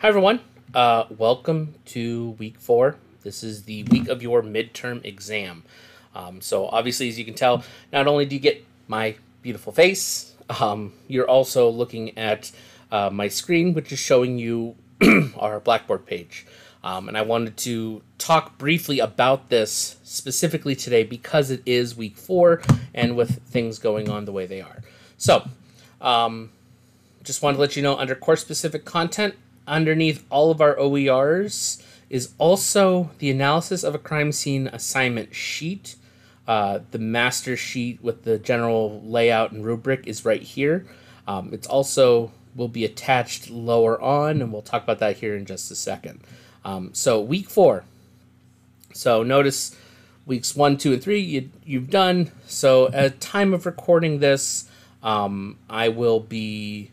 Hi, everyone. Uh, welcome to week four. This is the week of your midterm exam. Um, so, obviously, as you can tell, not only do you get my beautiful face, um, you're also looking at uh, my screen, which is showing you our Blackboard page. Um, and I wanted to talk briefly about this specifically today because it is week four and with things going on the way they are. So, um, just wanted to let you know under course specific content, underneath all of our OERs is also the analysis of a crime scene assignment sheet. Uh, the master sheet with the general layout and rubric is right here. Um, it's also will be attached lower on, and we'll talk about that here in just a second. Um, so week four. So notice weeks one, two, and three you, you've done. So at time of recording this, um, I will be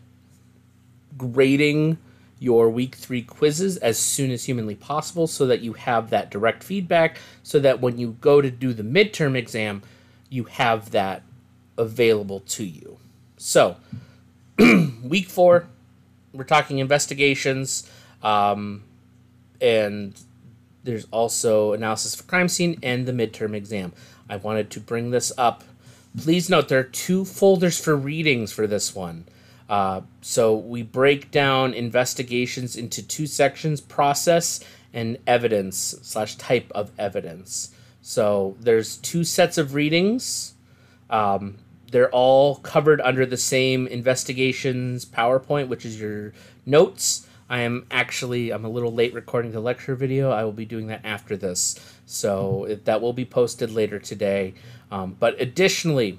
grading your week three quizzes as soon as humanly possible so that you have that direct feedback so that when you go to do the midterm exam you have that available to you. So week four we're talking investigations um, and there's also analysis of crime scene and the midterm exam. I wanted to bring this up. Please note there are two folders for readings for this one uh, so we break down investigations into two sections process and evidence slash type of evidence. So there's two sets of readings. Um, they're all covered under the same investigations PowerPoint, which is your notes. I am actually I'm a little late recording the lecture video. I will be doing that after this, so it, that will be posted later today. Um, but additionally,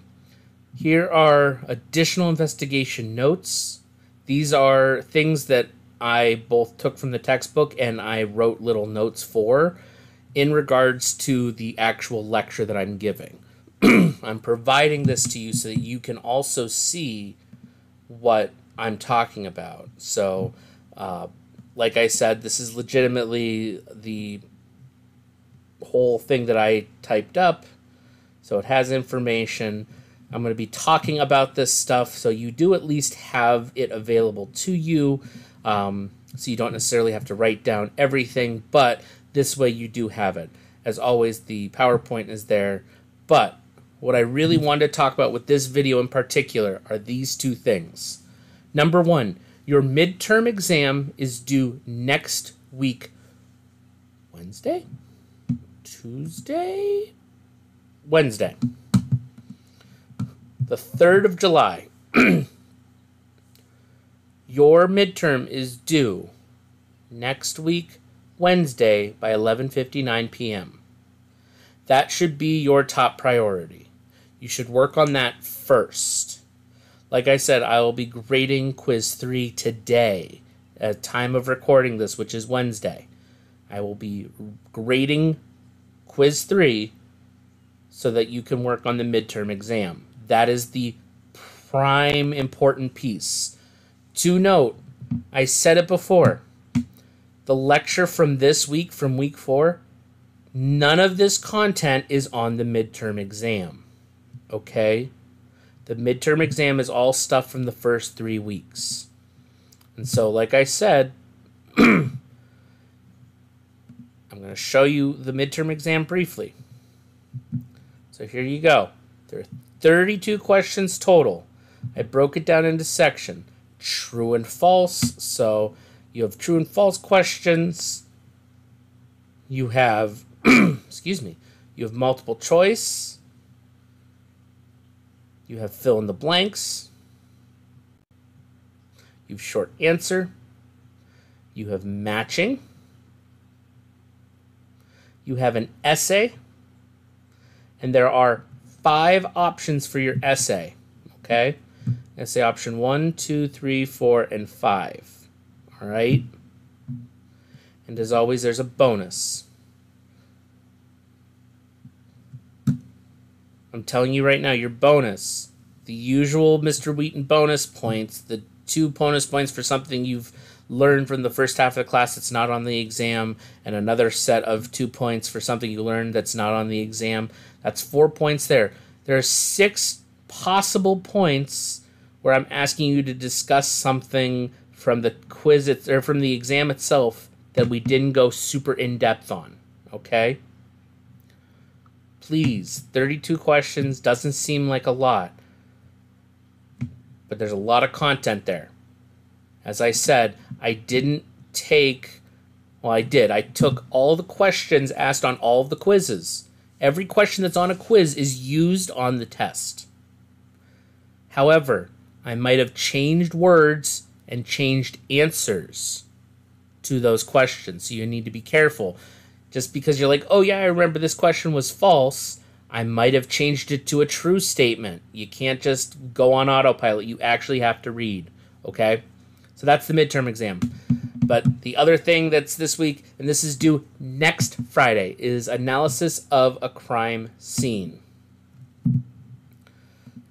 here are additional investigation notes. These are things that I both took from the textbook and I wrote little notes for in regards to the actual lecture that I'm giving. I'm providing this to you so that you can also see what I'm talking about. So, uh, like I said, this is legitimately the whole thing that I typed up. So it has information. I'm going to be talking about this stuff, so you do at least have it available to you. Um, so you don't necessarily have to write down everything, but this way you do have it. As always, the PowerPoint is there. But what I really wanted to talk about with this video in particular are these two things. Number one, your midterm exam is due next week, Wednesday? Tuesday? Wednesday the 3rd of July, your midterm is due next week, Wednesday by 11:59 p.m. That should be your top priority. You should work on that first. Like I said, I will be grading quiz 3 today at time of recording this, which is Wednesday. I will be grading quiz 3 so that you can work on the midterm exam. That is the prime important piece. To note, I said it before. The lecture from this week, from week four, none of this content is on the midterm exam. Okay? The midterm exam is all stuff from the first three weeks. And so, like I said, I'm going to show you the midterm exam briefly. So here you go. There are 32 questions total. I broke it down into section true and false. So you have true and false questions. You have, excuse me, you have multiple choice. You have fill in the blanks. You have short answer. You have matching. You have an essay. And there are five options for your essay. Okay? Essay option one, two, three, four, and five. All right? And as always, there's a bonus. I'm telling you right now, your bonus, the usual Mr. Wheaton bonus points, the two bonus points for something you've learned from the first half of the class that's not on the exam, and another set of two points for something you learned that's not on the exam. That's four points there. There are six possible points where I'm asking you to discuss something from the quiz it, or from the exam itself that we didn't go super in depth on. Okay? Please, 32 questions doesn't seem like a lot, but there's a lot of content there. As I said, I didn't take, well, I did. I took all the questions asked on all of the quizzes. Every question that's on a quiz is used on the test. However, I might have changed words and changed answers to those questions. So you need to be careful. Just because you're like, oh, yeah, I remember this question was false, I might have changed it to a true statement. You can't just go on autopilot. You actually have to read. Okay? So that's the midterm exam. But the other thing that's this week, and this is due next Friday, is analysis of a crime scene.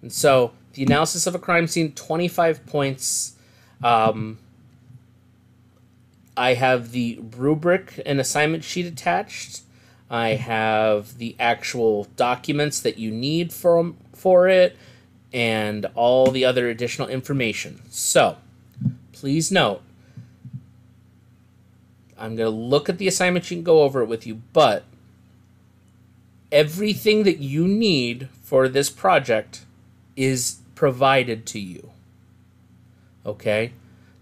And so the analysis of a crime scene, 25 points. Um, I have the rubric and assignment sheet attached. I have the actual documents that you need for, for it and all the other additional information. So, please note, I'm going to look at the assignment sheet and go over it with you, but everything that you need for this project is provided to you. Okay?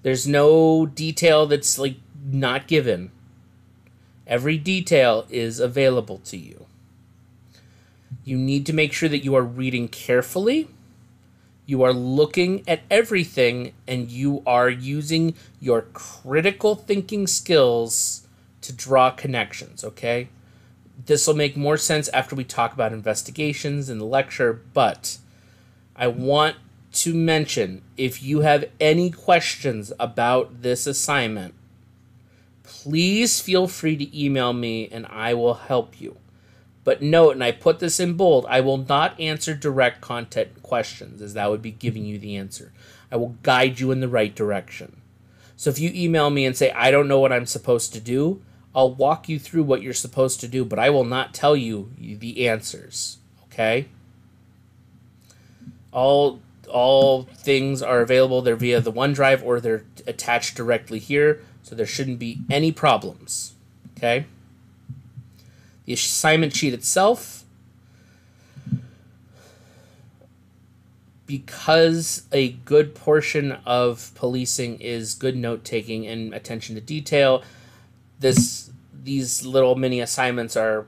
There's no detail that's like not given. Every detail is available to you. You need to make sure that you are reading carefully, you are looking at everything, and you are using your critical thinking skills to draw connections, okay? This will make more sense after we talk about investigations in the lecture, but I want to mention if you have any questions about this assignment, please feel free to email me and I will help you. But note, and I put this in bold, I will not answer direct content questions, as that would be giving you the answer. I will guide you in the right direction. So if you email me and say, I don't know what I'm supposed to do, I'll walk you through what you're supposed to do, but I will not tell you the answers. Okay? All all things are available. They're via the OneDrive or they're attached directly here, so there shouldn't be any problems. Okay? The assignment sheet itself, because a good portion of policing is good note taking and attention to detail, this these little mini assignments are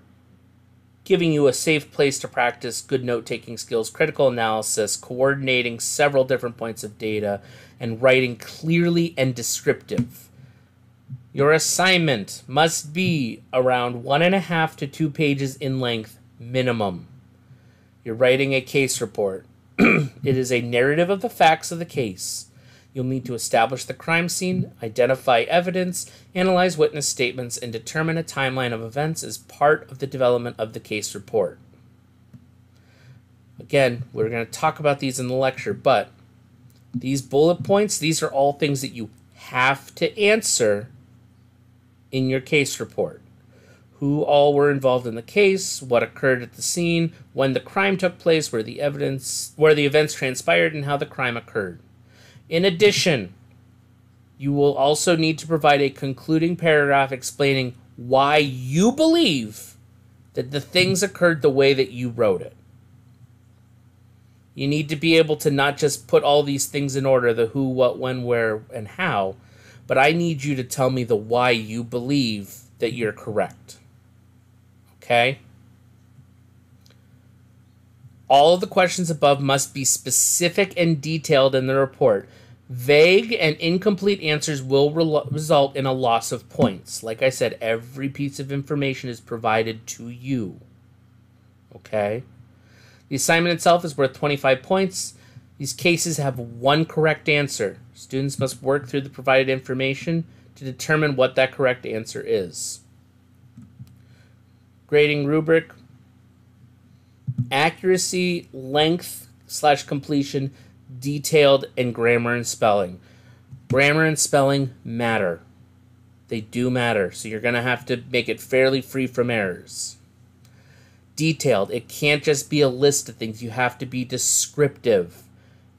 giving you a safe place to practice good note taking skills, critical analysis, coordinating several different points of data, and writing clearly and descriptive. Your assignment must be around one and a half to two pages in length minimum. You're writing a case report. it is a narrative of the facts of the case. You'll need to establish the crime scene, identify evidence, analyze witness statements, and determine a timeline of events as part of the development of the case report. Again, we're going to talk about these in the lecture, but these bullet points, these are all things that you have to answer in your case report. Who all were involved in the case, what occurred at the scene, when the crime took place, where the evidence where the events transpired and how the crime occurred. In addition, you will also need to provide a concluding paragraph explaining why you believe that the things occurred the way that you wrote it. You need to be able to not just put all these things in order the who, what, when, where, and how, but I need you to tell me the why you believe that you're correct. Okay? All of the questions above must be specific and detailed in the report. Vague and incomplete answers will re- result in a loss of points. Like I said, every piece of information is provided to you. Okay? The assignment itself is worth 25 points. These cases have one correct answer. Students must work through the provided information to determine what that correct answer is. Grading rubric accuracy, length slash completion, detailed, and grammar and spelling. Grammar and spelling matter. They do matter, so you're going to have to make it fairly free from errors. Detailed. It can't just be a list of things, you have to be descriptive.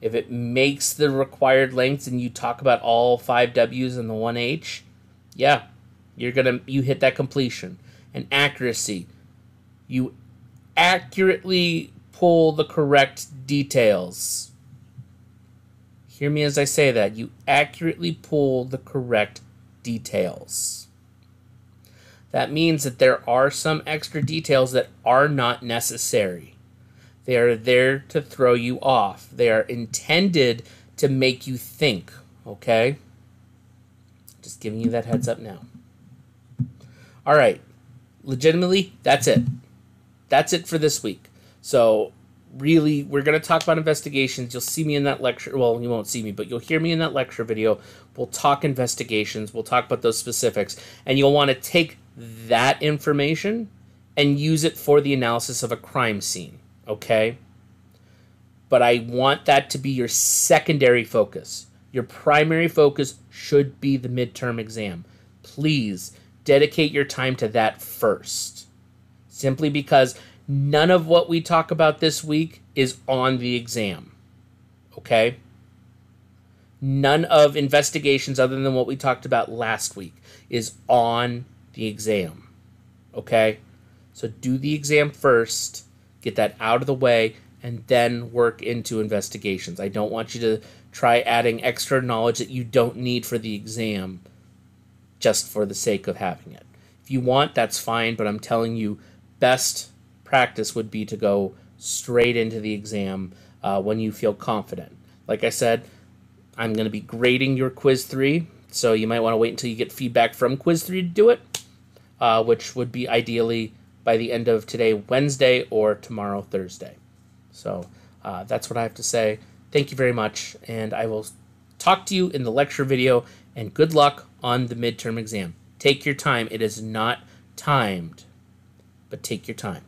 If it makes the required lengths and you talk about all five W's and the one H, yeah, you're gonna you hit that completion and accuracy. You accurately pull the correct details. Hear me as I say that. You accurately pull the correct details. That means that there are some extra details that are not necessary. They are there to throw you off. They are intended to make you think, okay? Just giving you that heads up now. All right. Legitimately, that's it. That's it for this week. So, really, we're going to talk about investigations. You'll see me in that lecture. Well, you won't see me, but you'll hear me in that lecture video. We'll talk investigations. We'll talk about those specifics. And you'll want to take that information and use it for the analysis of a crime scene okay? But I want that to be your secondary focus. Your primary focus should be the midterm exam. Please dedicate your time to that first. Simply because none of what we talk about this week is on the exam. Okay? None of investigations other than what we talked about last week is on the exam. Okay? So do the exam first get that out of the way, and then work into investigations. I don't want you to try adding extra knowledge that you don't need for the exam just for the sake of having it. If you want, that's fine, but I'm telling you, best practice would be to go straight into the exam uh, when you feel confident. Like I said, I'm going to be grading your quiz three, so you might want to wait until you get feedback from quiz three to do it, uh, which would be ideally by the end of today, Wednesday, or tomorrow, Thursday. So uh, that's what I have to say. Thank you very much, and I will talk to you in the lecture video, and good luck on the midterm exam. Take your time. It is not timed, but take your time.